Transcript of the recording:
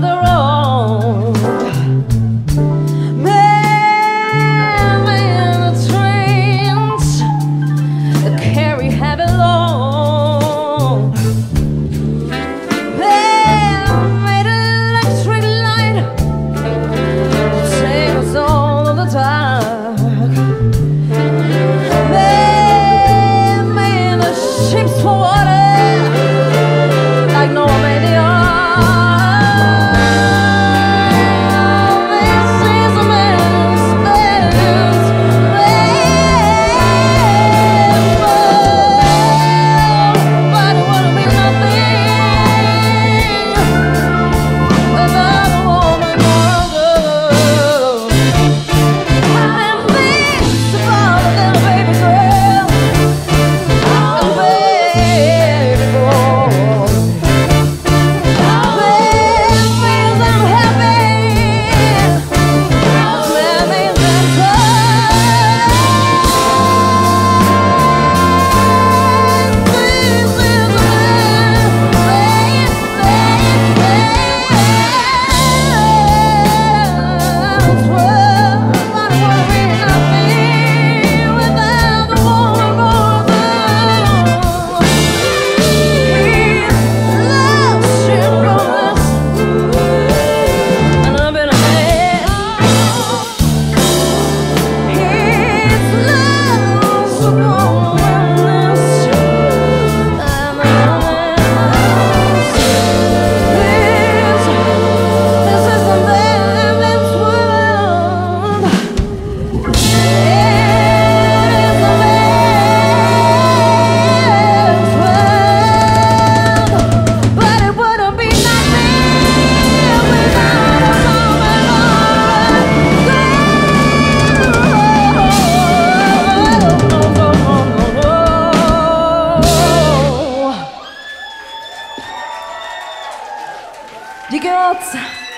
the road. Girl. Die Girls.